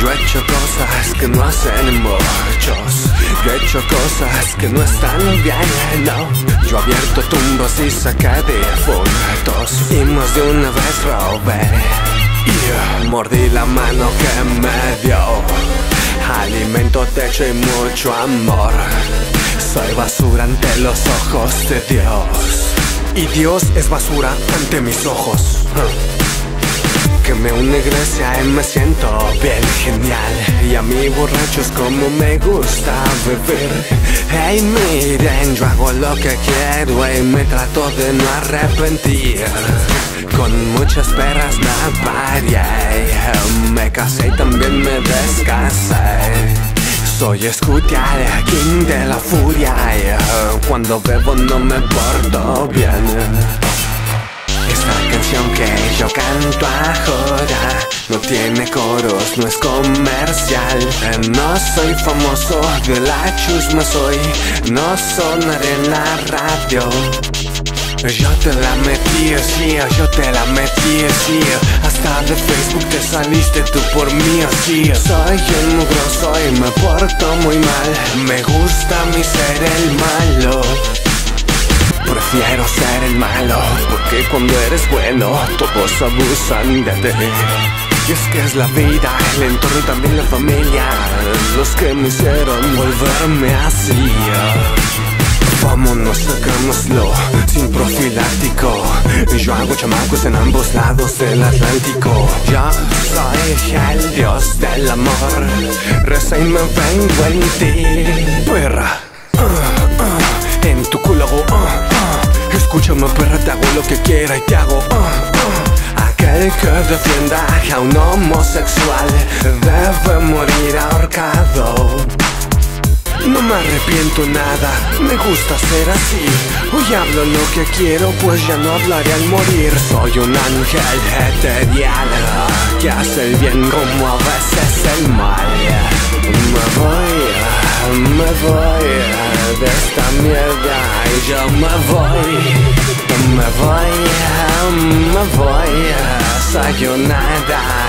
Yo he hecho cosas que no hacen muchos Yo he hecho cosas que no están bien, no Yo he abierto tumbas y saqué difuntos Y más de una vez robé Y mordí la mano que me dio. Alimento, techo y mucho amor Soy basura ante los ojos de Dios. Y Dios es basura ante mis ojos que me une y me siento bien genial. Y a mí borracho es como me gusta beber. Hey miren, yo hago lo que quiero y me trato de no arrepentir. Con muchas perras me varié Me casé y también me descasé. Soy escuchar king de la furia Cuando bebo no me porto bien yo canto ahora no tiene coros, no es comercial. No soy famoso de la chusma, soy, no sonaré en la radio. Yo te la metí así, yo te la metí así Hasta de Facebook te saliste tú por mí así Soy un mugroso y me porto muy mal Me gusta mi ser el malo malo, porque cuando eres bueno, todos abusan de ti. Y es que es la vida, el entorno y también la familia, los que me hicieron volverme así. Vámonos, hagámoslo sin profiláctico Yo hago chamacos en ambos lados del Atlántico Yo soy el dios del amor Reza y me vengo en ti Perra lo que quiera y te hago uh, uh. Aquel que defienda a un homosexual. Debe morir ahorcado. No me arrepiento nada, me gusta ser así. Hoy hablo lo que quiero, pues ya no hablaré al morir. Soy un ángel eterial Que hace el bien como a veces el mal. Me voy, me voy de esta mierda Y yo me voy, me voy, me voy Sayonara, yo me voy